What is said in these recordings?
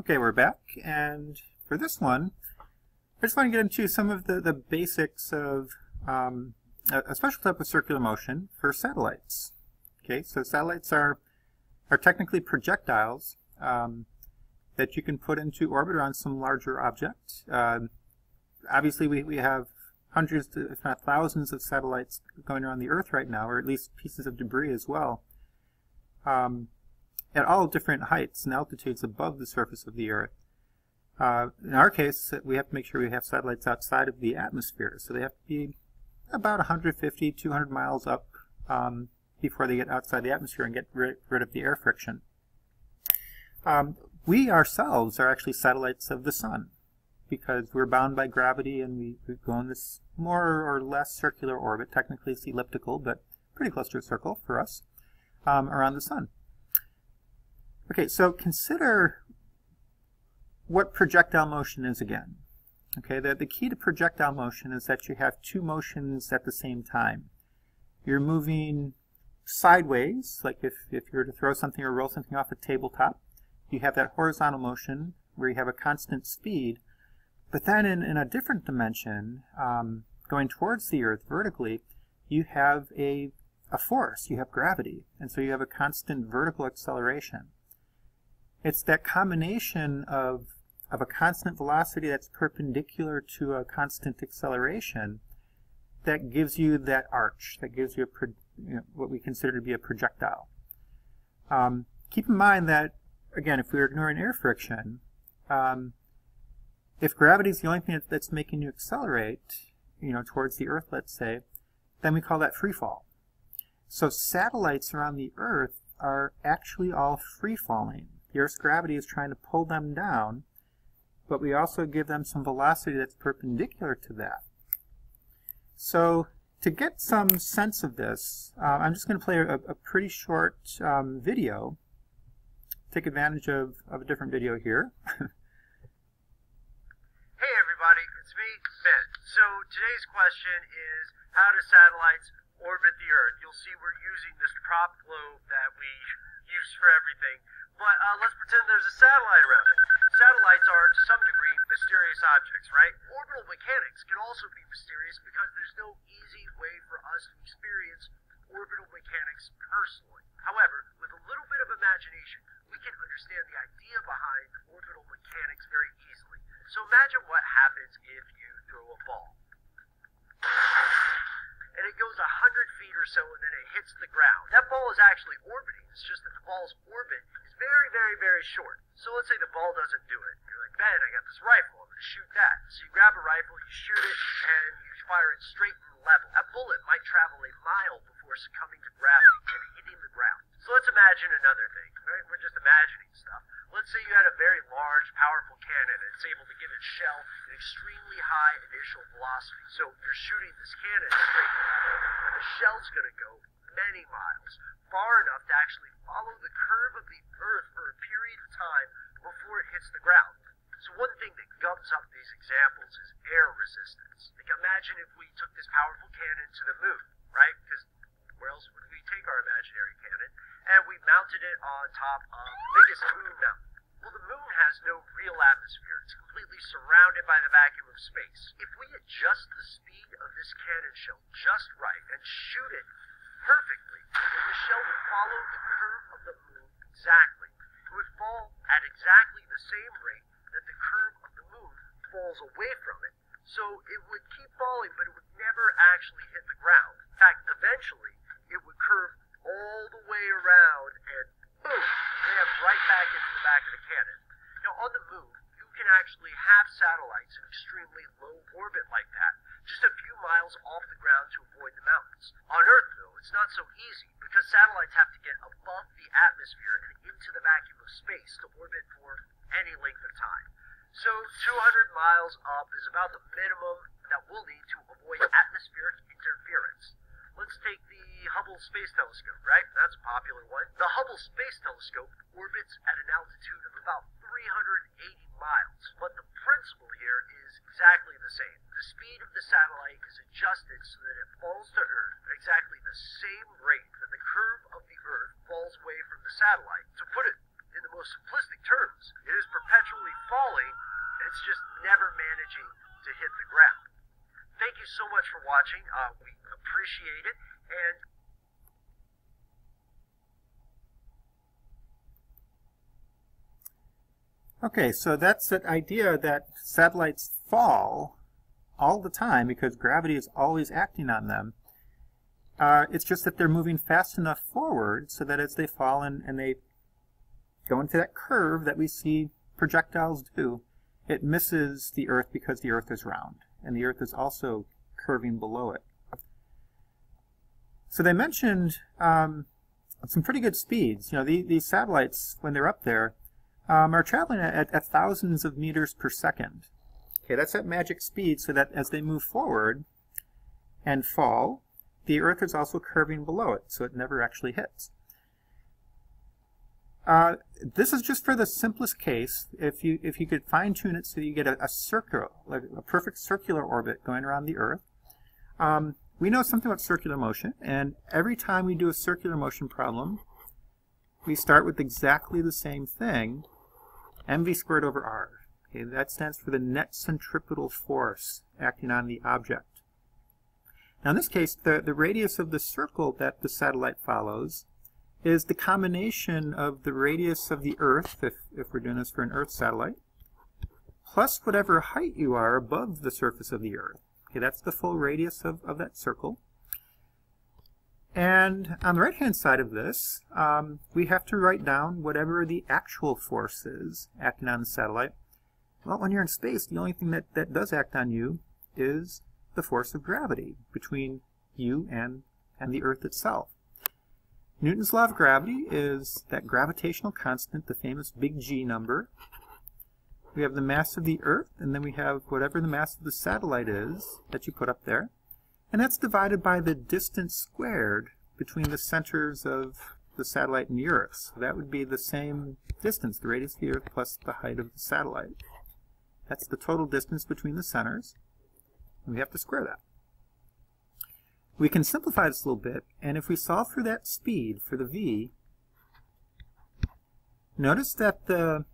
Okay, we're back, and for this one, I just want to get into some of the, the basics of um, a, a, special type of circular motion for satellites. Okay, so satellites are, are technically projectiles um, that you can put into orbit around some larger object. Uh, obviously, we, we have hundreds, to, if not thousands, of satellites going around the Earth right now, or at least pieces of debris as well. Um, at all different heights and altitudes above the surface of the Earth. Uh, in our case, we have to make sure we have satellites outside of the atmosphere, so they have to be about 150, 200 miles up um, before they get outside the atmosphere and get rid, rid of the air friction. Um, we ourselves are actually satellites of the Sun because we're bound by gravity and we, we go in this more or less circular orbit. Technically it's elliptical, but pretty close to a circle for us, um, around the Sun. Okay, so consider what projectile motion is again. Okay, the, the key to projectile motion is that you have two motions at the same time. You're moving sideways, like if, if you were to throw something or roll something off a tabletop, you have that horizontal motion where you have a constant speed, but then in, in a different dimension, um, going towards the Earth vertically, you have a, a force, you have gravity, and so you have a constant vertical acceleration. It's that combination of, of a constant velocity that's perpendicular to a constant acceleration that gives you that arch, that gives you, a, you know, what we consider to be a projectile. Um, keep in mind that, again, if we're ignoring air friction, um, if gravity is the only thing that's making you accelerate, you know, towards the Earth, let's say, then we call that free fall. So satellites around the Earth are actually all free falling. The Earth's gravity is trying to pull them down, but we also give them some velocity that's perpendicular to that. So to get some sense of this, uh, I'm just going to play a, a pretty short um, video. Take advantage of, of a different video here. hey everybody, it's me, Ben. So today's question is, how do satellites orbit the Earth? You'll see we're using this prop globe that we use for everything but uh, let's pretend there's a satellite around it. Satellites are, to some degree, mysterious objects, right? Orbital mechanics can also be mysterious because there's no easy way for us to experience orbital mechanics personally. However, with a little bit of imagination, we can understand the idea behind orbital mechanics very easily. So imagine what happens if you throw a ball. And it goes 100 feet or so and then it hits the ground. That ball is actually orbiting. It's just that the ball's orbit is very, very, very short. So let's say the ball doesn't do it. You're like, Ben, I got this rifle. I'm going to shoot that. So you grab a rifle, you shoot it, and you fire it straight and level. That bullet might travel a mile before succumbing to gravity and hitting the ground. So let's imagine another thing. Right? We're just imagining stuff. Let's say you had a very large, powerful cannon and it's able to give its shell an extremely high initial velocity. So you're shooting this cannon straight and the shell's going to go many miles, far enough to actually follow the curve of the Earth for a period of time before it hits the ground. So one thing that gums up these examples is air resistance. Like imagine if we took this powerful cannon to the moon, right? Because where else would we take our imaginary cannon? And we mounted it on top of the biggest moon mountain. Well, the moon has no real atmosphere. It's completely surrounded by the vacuum of space. If we adjust the speed of this cannon shell just right and shoot it perfectly, the shell would follow the curve of the moon exactly. It would fall at exactly the same rate that the curve of the moon falls away from it. So it would keep falling, but it would never actually hit the ground. In fact, eventually, it would curve all the way around and boom, jam right back into the back of the cannon. Now, on the moon, can actually have satellites in extremely low orbit like that, just a few miles off the ground to avoid the mountains. On Earth, though, it's not so easy because satellites have to get above the atmosphere and into the vacuum of space to orbit for any length of time. So 200 miles up is about the minimum that we'll need to avoid atmospheric interference. Let's take the Hubble Space Telescope, right? That's a popular one. The Hubble Space Telescope orbits at an altitude of about 380 miles, but the principle here is exactly the same. The speed of the satellite is adjusted so that it falls to Earth at exactly the same rate that the curve of the Earth falls away from the satellite. To put it in the most simplistic terms, it is perpetually falling, and it's just never managing to hit the ground. Thank you so much for watching. Uh, we appreciate it. And Okay, so that's that idea that satellites fall all the time because gravity is always acting on them. Uh, it's just that they're moving fast enough forward so that as they fall and, and they go into that curve that we see projectiles do, it misses the Earth because the Earth is round, and the Earth is also curving below it. So they mentioned um, some pretty good speeds. You know, the, these satellites, when they're up there, um, are traveling at, at, thousands of meters per second. Okay, that's at magic speed so that as they move forward and fall, the Earth is also curving below it, so it never actually hits. Uh, this is just for the simplest case. If you if you could fine tune it so you get a, a circle, like a perfect circular orbit going around the Earth. Um, we know something about circular motion, and every time we do a circular motion problem, we start with exactly the same thing, mv squared over r. Okay, that stands for the net centripetal force acting on the object. Now in this case, the, the radius of the circle that the satellite follows is the combination of the radius of the Earth, if, if we're doing this for an Earth satellite, plus whatever height you are above the surface of the Earth. Okay, that's the full radius of, of that circle. And on the right-hand side of this, um, we have to write down whatever the actual force is acting on the satellite. Well, when you're in space, the only thing that, that does act on you is the force of gravity between you and, and the Earth itself. Newton's law of gravity is that gravitational constant, the famous big G number. We have the mass of the Earth, and then we have whatever the mass of the satellite is that you put up there. And that's divided by the distance squared between the centers of the satellite and the Earth. So that would be the same distance, the radius of the Earth plus the height of the satellite. That's the total distance between the centers. And we have to square that. We can simplify this a little bit, and if we solve for that speed, for the v, notice that the,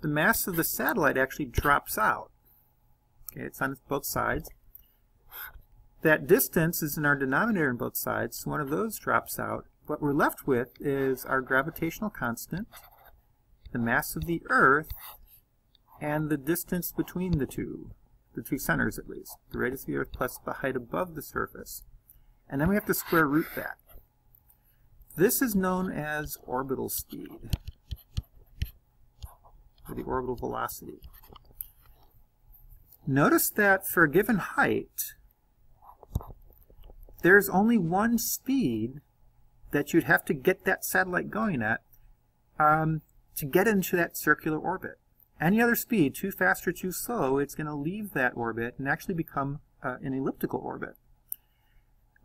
the mass of the satellite actually drops out. Okay, it's on both sides. That distance is in our denominator on both sides, so one of those drops out. What we're left with is our gravitational constant, the mass of the Earth, and the distance between the two, the two centers at least, the radius of the Earth plus the height above the surface. And then we have to square root that. This is known as orbital speed, or the orbital velocity. Notice that for a given height, there's only one speed that you'd have to get that satellite going at um, to get into that circular orbit. Any other speed, too fast or too slow, it's going to leave that orbit and actually become uh, an elliptical orbit.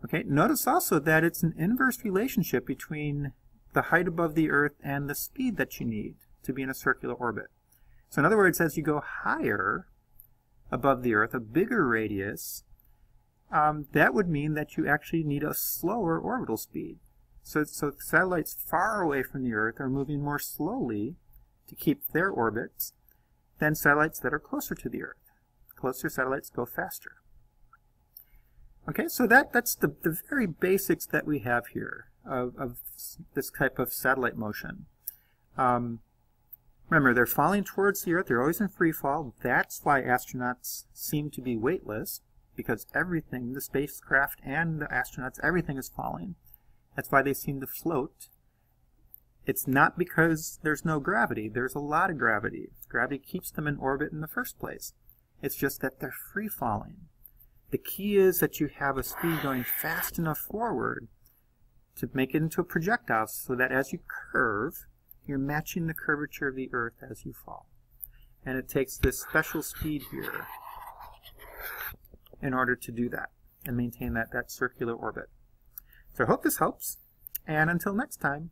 Okay, notice also that it's an inverse relationship between the height above the Earth and the speed that you need to be in a circular orbit. So in other words, as you go higher above the Earth, a bigger radius, um, that would mean that you actually need a slower orbital speed. So, so satellites far away from the Earth are moving more slowly to keep their orbits than satellites that are closer to the Earth. Closer satellites go faster. Okay, so that, that's the, the very basics that we have here of, of this type of satellite motion. Um, remember, they're falling towards the Earth. They're always in free fall. That's why astronauts seem to be weightless because everything, the spacecraft and the astronauts, everything is falling. That's why they seem to float. It's not because there's no gravity. There's a lot of gravity. Gravity keeps them in orbit in the first place. It's just that they're free falling. The key is that you have a speed going fast enough forward to make it into a projectile so that as you curve, you're matching the curvature of the Earth as you fall. And it takes this special speed here in order to do that and maintain that, that circular orbit. So I hope this helps, and until next time,